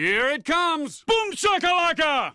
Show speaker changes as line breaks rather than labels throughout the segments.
Here it comes! Boom shakalaka!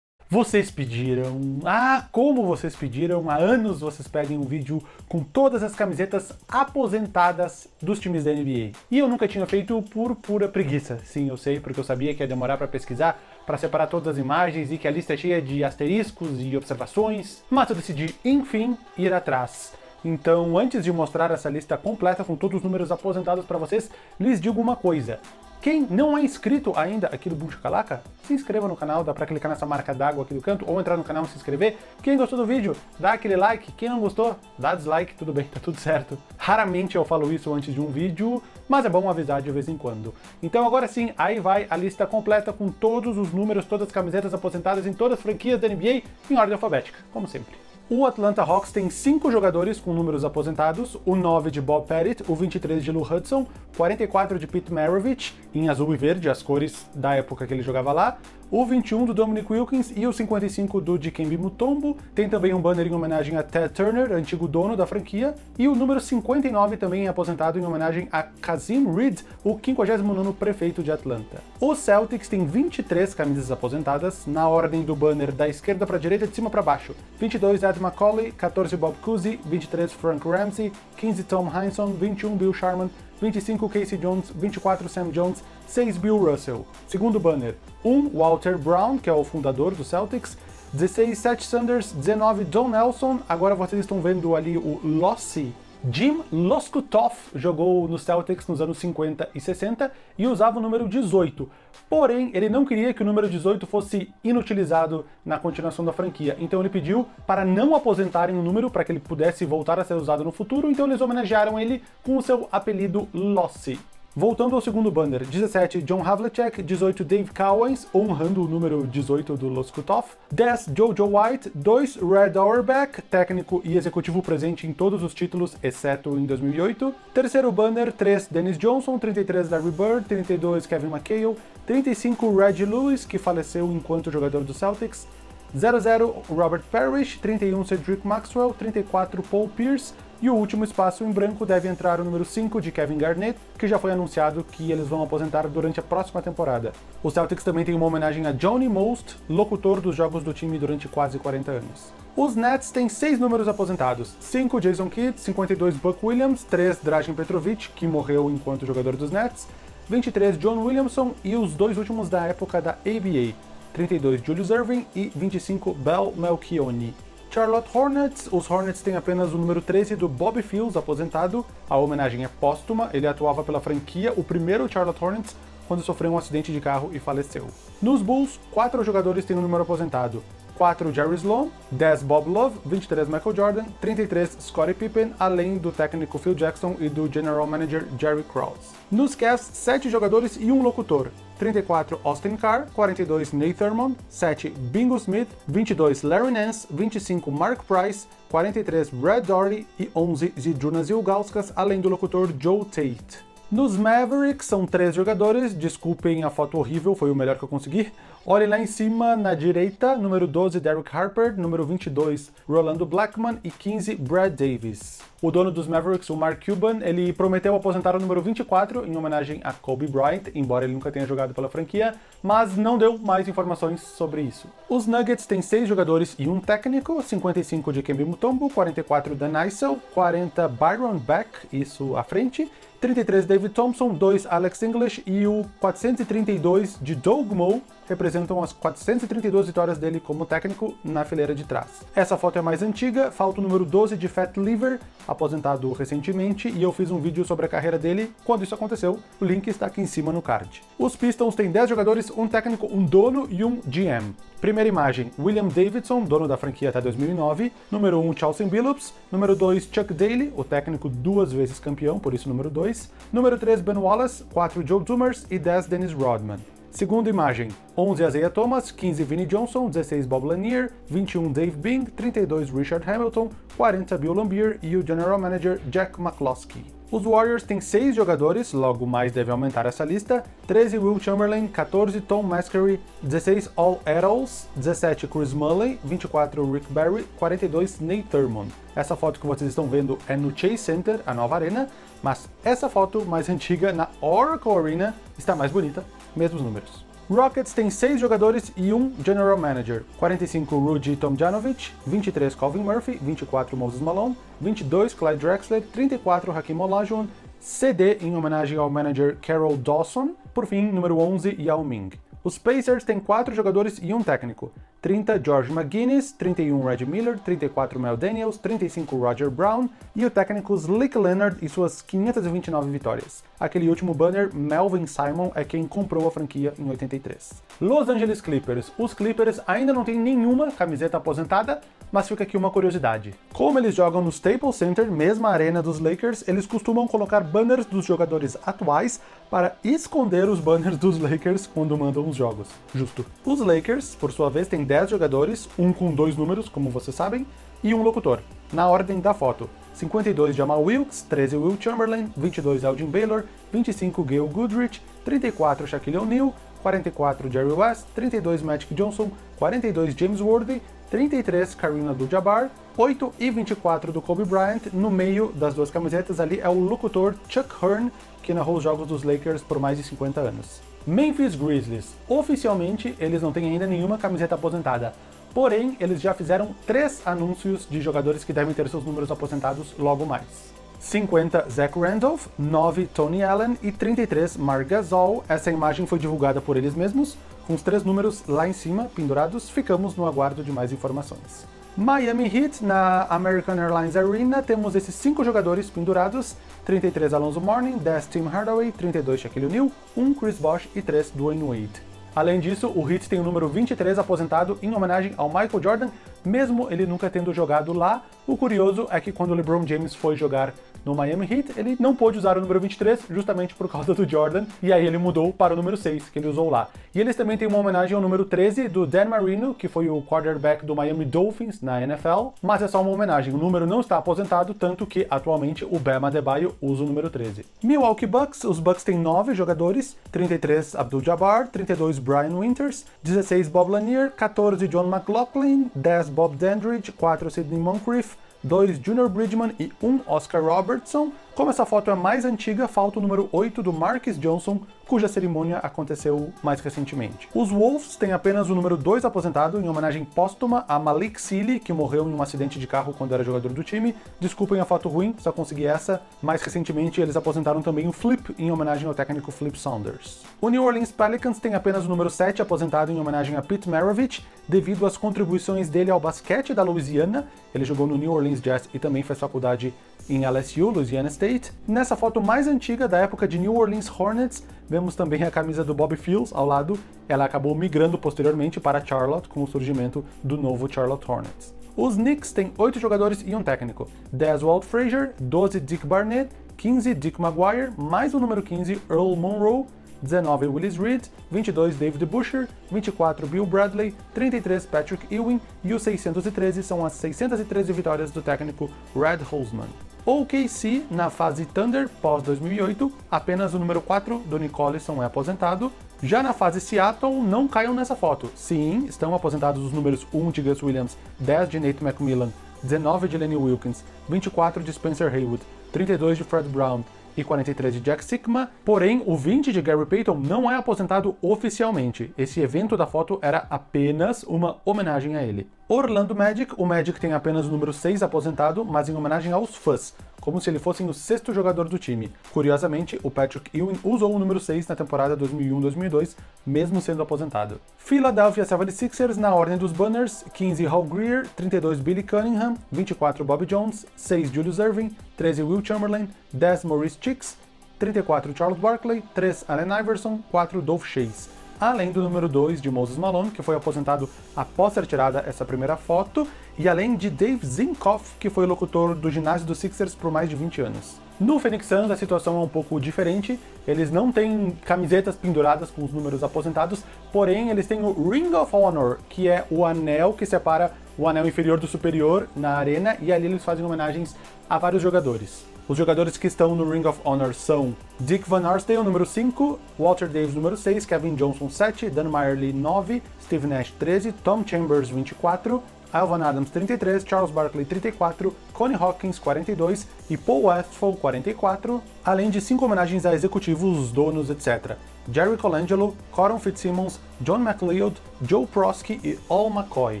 Vocês pediram, ah, como vocês pediram, há anos vocês pedem um vídeo com todas as camisetas aposentadas dos times da NBA. E eu nunca tinha feito por pura preguiça. Sim, eu sei, porque eu sabia que ia demorar para pesquisar, para separar todas as imagens e que a lista é cheia de asteriscos e observações, mas eu decidi, enfim, ir atrás. Então, antes de mostrar essa lista completa com todos os números aposentados para vocês, lhes digo uma coisa. Quem não é inscrito ainda aqui do Boom Chacalaca, se inscreva no canal, dá pra clicar nessa marca d'água aqui do canto, ou entrar no canal e se inscrever. Quem gostou do vídeo, dá aquele like. Quem não gostou, dá dislike, tudo bem, tá tudo certo. Raramente eu falo isso antes de um vídeo, mas é bom avisar de vez em quando. Então agora sim, aí vai a lista completa com todos os números, todas as camisetas aposentadas em todas as franquias da NBA em ordem alfabética, como sempre. O Atlanta Hawks tem cinco jogadores com números aposentados, o 9 de Bob Pettit, o 23 de Lou Hudson, 44 de Pete Maravich, em azul e verde, as cores da época que ele jogava lá, o 21 do Dominic Wilkins e o 55 do Dikembe Mutombo. Tem também um banner em homenagem a Ted Turner, antigo dono da franquia, e o número 59 também é aposentado em homenagem a Kazim Reed, o 59º prefeito de Atlanta. O Celtics tem 23 camisas aposentadas, na ordem do banner da esquerda para a direita, de cima para baixo. 22 Ed McCauley, 14 Bob Cousy, 23 Frank Ramsey, 15 Tom Heinsohn, 21 Bill Sharman, 25 Casey Jones, 24 Sam Jones, 6 Bill Russell. Segundo banner, 1 Walter Brown, que é o fundador do Celtics, 16 Seth Sanders, 19 Don Nelson, agora vocês estão vendo ali o Lossie Jim Loskutoff jogou no Celtics nos anos 50 e 60 e usava o número 18. Porém, ele não queria que o número 18 fosse inutilizado na continuação da franquia, então ele pediu para não aposentarem o número para que ele pudesse voltar a ser usado no futuro, então eles homenagearam ele com o seu apelido Lossie. Voltando ao segundo banner, 17 John Havlicek, 18 Dave Cowens, honrando o número 18 do Loskutov, 10 Jojo White, 2 Red Auerbach, técnico e executivo presente em todos os títulos, exceto em 2008. Terceiro banner, 3 Dennis Johnson, 33 Larry Bird, 32 Kevin McHale, 35 Reggie Lewis, que faleceu enquanto jogador do Celtics, 00 Robert Parrish, 31 Cedric Maxwell, 34 Paul Pierce, e o último espaço em branco deve entrar o número 5 de Kevin Garnett, que já foi anunciado que eles vão aposentar durante a próxima temporada. O Celtics também tem uma homenagem a Johnny Most, locutor dos jogos do time durante quase 40 anos. Os Nets têm seis números aposentados: 5 Jason Kidd, 52 Buck Williams, 3 Dragan Petrovic, que morreu enquanto jogador dos Nets, 23 John Williamson e os dois últimos da época da ABA, 32 Julius Irving e 25 Bell Melchione. Charlotte Hornets, os Hornets têm apenas o número 13 do Bobby Fields aposentado, a homenagem é póstuma, ele atuava pela franquia, o primeiro Charlotte Hornets, quando sofreu um acidente de carro e faleceu. Nos Bulls, quatro jogadores têm o um número aposentado. 4 Jerry Sloan, 10 Bob Love, 23 Michael Jordan, 33 Scottie Pippen, além do técnico Phil Jackson e do general manager Jerry Krause. Nos Cavs, 7 jogadores e um locutor. 34 Austin Carr, 42 Nate Thurmond, 7 Bingo Smith, 22 Larry Nance, 25 Mark Price, 43 Brad Doherty e 11 Zydrunas Ilgauskas, além do locutor Joe Tate. Nos Mavericks são três jogadores, desculpem a foto horrível, foi o melhor que eu consegui. Olhem lá em cima, na direita, número 12, Derek Harper, número 22, Rolando Blackman e 15, Brad Davis. O dono dos Mavericks, o Mark Cuban, ele prometeu aposentar o número 24 em homenagem a Kobe Bryant, embora ele nunca tenha jogado pela franquia, mas não deu mais informações sobre isso. Os Nuggets têm seis jogadores e um técnico, 55 de Kembe Mutombo, 44 Dan Issel, 40 Byron Beck, isso à frente, 33 David Thompson, 2 Alex English e o 432 de Doug Moe representam as 432 vitórias dele como técnico na fileira de trás. Essa foto é mais antiga, falta o número 12 de Fat Lever, aposentado recentemente, e eu fiz um vídeo sobre a carreira dele quando isso aconteceu, o link está aqui em cima no card. Os Pistons têm 10 jogadores, um técnico, um dono e um GM. Primeira imagem, William Davidson, dono da franquia até 2009. Número 1, Chelsea Billups. Número 2, Chuck Daly, o técnico duas vezes campeão, por isso número 2. Número 3, Ben Wallace. 4, Joe Dumers. E 10, Dennis Rodman. Segunda imagem, 11 Isaiah Thomas, 15 Vinnie Johnson, 16 Bob Lanier, 21 Dave Bing, 32 Richard Hamilton, 40 Bill Lambier e o General Manager Jack McCloskey. Os Warriors têm 6 jogadores, logo mais deve aumentar essa lista, 13 Will Chamberlain, 14 Tom Mascary, 16 All Adults, 17 Chris Mulley, 24 Rick Barry, 42 Nate Thurmond. Essa foto que vocês estão vendo é no Chase Center, a nova arena, mas essa foto mais antiga na Oracle Arena está mais bonita mesmos números. Rockets tem 6 jogadores e um General Manager. 45 Rudy Tomjanovich, 23 Calvin Murphy, 24 Moses Malone, 22 Clyde Drexler, 34 Hakim Olajuwon, CD em homenagem ao manager Carol Dawson, por fim, número 11 Yao Ming. Os Pacers têm 4 jogadores e um técnico. 30 George McGuinness, 31 Reggie Miller, 34 Mel Daniels, 35 Roger Brown e o técnico Slick Leonard e suas 529 vitórias. Aquele último banner, Melvin Simon, é quem comprou a franquia em 83. Los Angeles Clippers. Os Clippers ainda não têm nenhuma camiseta aposentada, mas fica aqui uma curiosidade. Como eles jogam no Staples Center, mesma arena dos Lakers, eles costumam colocar banners dos jogadores atuais para esconder os banners dos Lakers quando mandam os jogos. Justo. Os Lakers, por sua vez, têm 10 jogadores, um com dois números, como vocês sabem, e um locutor, na ordem da foto. 52 Jamal Wilkes, 13 Will Chamberlain, 22 Elgin Baylor, 25 Gail Goodrich, 34 Shaquille O'Neal, 44 Jerry West, 32 Magic Johnson, 42 James Worthy, 33 Karina Abdul-Jabbar, 8 e 24 do Kobe Bryant. No meio das duas camisetas ali é o locutor Chuck Hearn, que narrou os jogos dos Lakers por mais de 50 anos. Memphis Grizzlies. Oficialmente, eles não têm ainda nenhuma camiseta aposentada. Porém, eles já fizeram três anúncios de jogadores que devem ter seus números aposentados logo mais. 50 Zach Randolph, 9 Tony Allen e 33 Mark Gasol. Essa imagem foi divulgada por eles mesmos, com os três números lá em cima, pendurados. Ficamos no aguardo de mais informações. Miami Heat, na American Airlines Arena, temos esses cinco jogadores pendurados, 33 Alonso Mourning, 10 Tim Hardaway, 32 Shaquille O'Neal, 1 Chris Bosh e 3 Dwayne Wade. Além disso, o Heat tem o número 23 aposentado em homenagem ao Michael Jordan, mesmo ele nunca tendo jogado lá. O curioso é que quando o LeBron James foi jogar no Miami Heat, ele não pôde usar o número 23 justamente por causa do Jordan, e aí ele mudou para o número 6, que ele usou lá. E eles também têm uma homenagem ao número 13 do Dan Marino, que foi o quarterback do Miami Dolphins na NFL, mas é só uma homenagem, o número não está aposentado, tanto que atualmente o Bam Adebayo usa o número 13. Milwaukee Bucks, os Bucks têm 9 jogadores, 33 Abdul-Jabbar, 32 Brian Winters, 16 Bob Lanier, 14 John McLaughlin, 10 Bob Dandridge, 4 Sidney Moncrief, 2 Junior Bridgman e 1 Oscar Robertson. Como essa foto é mais antiga, falta o número 8 do Marcus Johnson, cuja cerimônia aconteceu mais recentemente. Os Wolves têm apenas o número 2 aposentado, em homenagem póstuma a Malik Sealy, que morreu em um acidente de carro quando era jogador do time. Desculpem a foto ruim, só consegui essa. Mais recentemente, eles aposentaram também o Flip, em homenagem ao técnico Flip Saunders. O New Orleans Pelicans tem apenas o número 7 aposentado em homenagem a Pete Maravich, devido às contribuições dele ao basquete da Louisiana. Ele jogou no New Orleans Jazz e também fez faculdade em LSU, Louisiana State. Nessa foto mais antiga da época de New Orleans Hornets, vemos também a camisa do Bob Fields ao lado. Ela acabou migrando posteriormente para Charlotte com o surgimento do novo Charlotte Hornets. Os Knicks têm 8 jogadores e um técnico: 10 Walt Frazier, 12 Dick Barnett, 15 Dick Maguire, mais o número 15 Earl Monroe, 19 Willis Reed, 22 David Busher, 24 Bill Bradley, 33 Patrick Ewing e os 613 são as 613 vitórias do técnico Red Holzman. OKC, na fase Thunder pós-2008, apenas o número 4 do Nicholson é aposentado. Já na fase Seattle, não caiam nessa foto. Sim, estão aposentados os números 1 de Gus Williams, 10 de Nate McMillan, 19 de Lenny Wilkins, 24 de Spencer Haywood, 32 de Fred Brown, e 43 de Jack Sigma, porém o 20 de Gary Payton não é aposentado oficialmente. Esse evento da foto era apenas uma homenagem a ele. Orlando Magic, o Magic tem apenas o número 6 aposentado, mas em homenagem aos fãs, como se ele fosse o sexto jogador do time. Curiosamente, o Patrick Ewing usou o número 6 na temporada 2001-2002, mesmo sendo aposentado. Philadelphia 76ers na ordem dos banners, 15 Hal Greer, 32 Billy Cunningham, 24 Bob Jones, 6 Julius Irving, 13 Will Chamberlain, 10 Maurice Chicks, 34 Charles Barkley, 3 Allen Iverson, 4 Dolph Chase além do número 2 de Moses Malone, que foi aposentado após ser tirada essa primeira foto, e além de Dave Zinkoff, que foi locutor do ginásio dos Sixers por mais de 20 anos. No Phoenix Suns a situação é um pouco diferente, eles não têm camisetas penduradas com os números aposentados, porém eles têm o Ring of Honor, que é o anel que separa o anel inferior do superior na arena, e ali eles fazem homenagens a vários jogadores. Os jogadores que estão no Ring of Honor são Dick Van Arsdale, número 5, Walter Davis, número 6, Kevin Johnson, 7, Dan Meyerly, 9, Steve Nash, 13, Tom Chambers, 24, Alvan Adams, 33, Charles Barkley, 34, Connie Hawkins, 42 e Paul Westphal, 44, além de cinco homenagens a executivos, donos, etc. Jerry Colangelo, Coron Fitzsimmons, John McLeod, Joe Prosky e Al McCoy.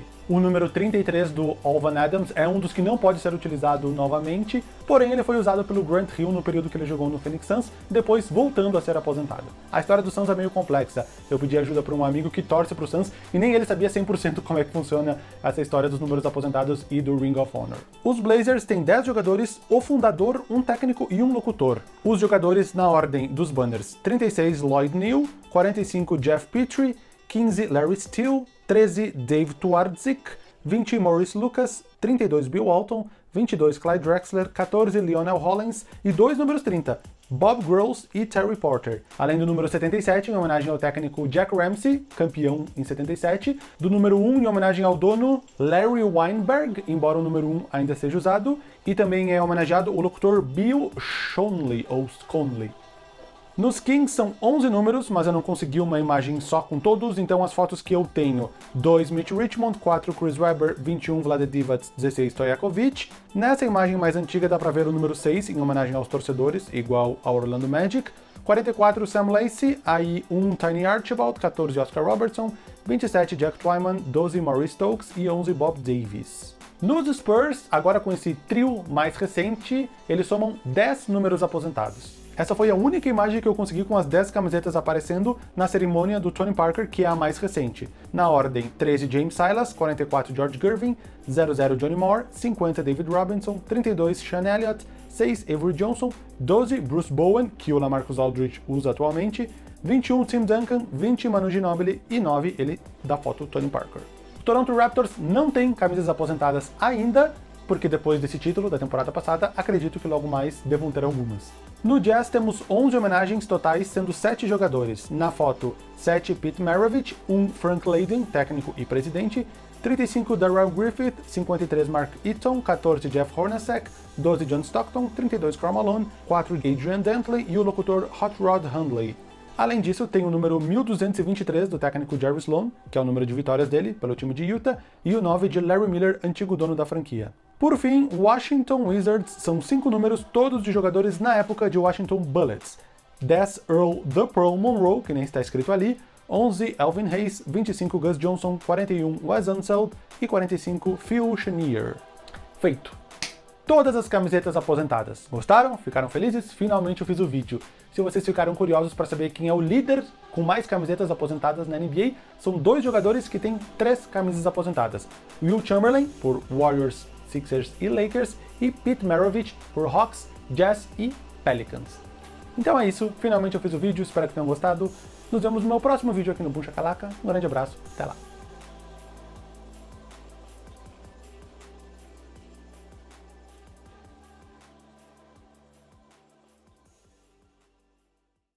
O número 33 do Alvan Adams é um dos que não pode ser utilizado novamente, porém ele foi usado pelo Grant Hill no período que ele jogou no Phoenix Suns, depois voltando a ser aposentado. A história do Suns é meio complexa. Eu pedi ajuda para um amigo que torce pro Suns e nem ele sabia 100% como é que funciona essa história dos números aposentados e do Ring of Honor. Os Blazers têm 10 jogadores, o fundador, um técnico e um locutor. Os jogadores na ordem dos banners: 36 Lloyd Neal, 45 Jeff Petrie, 15 Larry Steele, 13 Dave Tuardzik, 20 Maurice Lucas, 32 Bill Walton, 22 Clyde Drexler, 14 Lionel Hollins e dois números 30, Bob Gross e Terry Porter, além do número 77 em homenagem ao técnico Jack Ramsey, campeão em 77, do número 1 em homenagem ao dono Larry Weinberg, embora o número 1 ainda seja usado, e também é homenageado o locutor Bill Shonley ou Sconley. Nos Kings são 11 números, mas eu não consegui uma imagem só com todos, então as fotos que eu tenho: 2 Mitch Richmond, 4 Chris Webber, 21 Vlade Divac, 16 Stojakovic. Nessa imagem mais antiga dá pra ver o número 6 em homenagem aos torcedores, igual ao Orlando Magic. 44 Sam Lacey, aí 1 Tiny Archibald, 14 Oscar Robertson, 27 Jack Twyman, 12 Maurice Stokes e 11 Bob Davis. Nos Spurs, agora com esse trio mais recente, eles somam 10 números aposentados. Essa foi a única imagem que eu consegui com as 10 camisetas aparecendo na cerimônia do Tony Parker, que é a mais recente. Na ordem, 13 James Silas, 44 George Gervin, 00 Johnny Moore, 50 David Robinson, 32 Sean Elliott, 6 Avery Johnson, 12 Bruce Bowen, que o Lamarcus Aldridge usa atualmente, 21 Tim Duncan, 20 Manu Ginobili e 9 ele da foto Tony Parker. O Toronto Raptors não tem camisas aposentadas ainda, porque depois desse título da temporada passada, acredito que logo mais devam ter algumas. No Jazz temos 11 homenagens totais, sendo 7 jogadores. Na foto, 7 Pete Maravich, 1 Frank Layden, técnico e presidente, 35 Darrell Griffith, 53 Mark Eaton, 14 Jeff Hornacek, 12 John Stockton, 32 Karl Malone, 4 Adrian Dantley e o locutor Hot Rod Hundley. Além disso, tem o número 1223 do técnico Jerry Sloan, que é o número de vitórias dele pelo time de Utah, e o 9 de Larry Miller, antigo dono da franquia. Por fim, Washington Wizards são cinco números todos de jogadores na época de Washington Bullets. 10 Earl The Pearl Monroe, que nem está escrito ali, 11 Elvin Hayes, 25 Gus Johnson, 41 Wes Unseld e 45 Phil Chenier. Feito! Todas as camisetas aposentadas. Gostaram? Ficaram felizes? Finalmente eu fiz o vídeo. Se vocês ficaram curiosos para saber quem é o líder com mais camisetas aposentadas na NBA, são dois jogadores que têm três camisas aposentadas. Will Chamberlain, por Warriors Sixers e Lakers, e Pete Maravich por Hawks, Jazz e Pelicans. Então é isso, finalmente eu fiz o vídeo, espero que tenham gostado. Nos vemos no meu próximo vídeo aqui no Buncha Calaca. Um grande abraço, até lá.